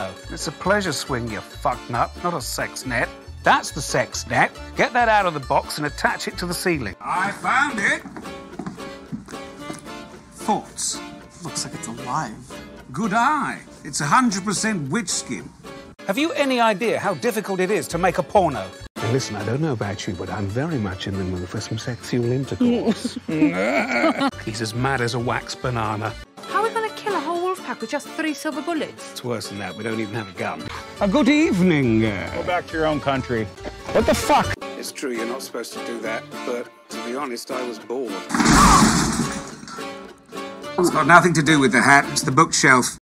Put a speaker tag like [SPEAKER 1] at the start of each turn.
[SPEAKER 1] porno. It's a pleasure swing, you fuck nut, not a sex net. That's the sex net. Get that out of the box and attach it to the ceiling.
[SPEAKER 2] I found it. Thoughts?
[SPEAKER 3] Looks like it's alive.
[SPEAKER 2] Good eye. It's 100% witch skin.
[SPEAKER 1] Have you any idea how difficult it is to make a porno?
[SPEAKER 4] And listen, I don't know about you, but I'm very much in the mood for some sexual intercourse.
[SPEAKER 1] He's as mad as a wax banana.
[SPEAKER 5] Kill a whole wolf pack with just three silver bullets?
[SPEAKER 1] It's worse than that. We don't even have a gun. A good evening.
[SPEAKER 6] Uh, Go back to your own country. What the fuck?
[SPEAKER 1] It's true you're not supposed to do that, but to be honest, I was bored.
[SPEAKER 2] It's got nothing to do with the hat. It's the bookshelf.